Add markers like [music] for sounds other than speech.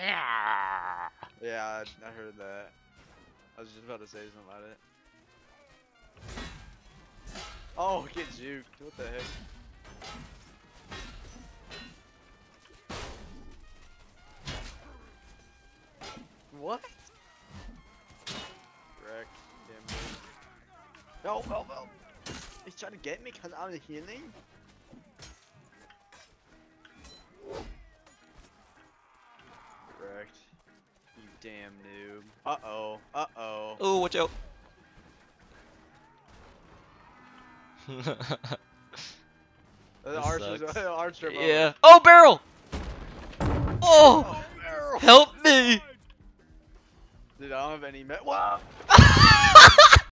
Yeah. I, I heard that. I was just about to say something about it. Oh, get juked. What the heck? What? Wreck. Damn. No, no, no. He's trying to get me because I'm healing? Wrecked. You damn noob. Uh-oh. Uh-oh. Oh, watch out. The [laughs] This archers, the [laughs] archer. yeah. Oh, barrel. Oh, Oh, barrel. help me. Dude, I don't have any met. Wow. [laughs]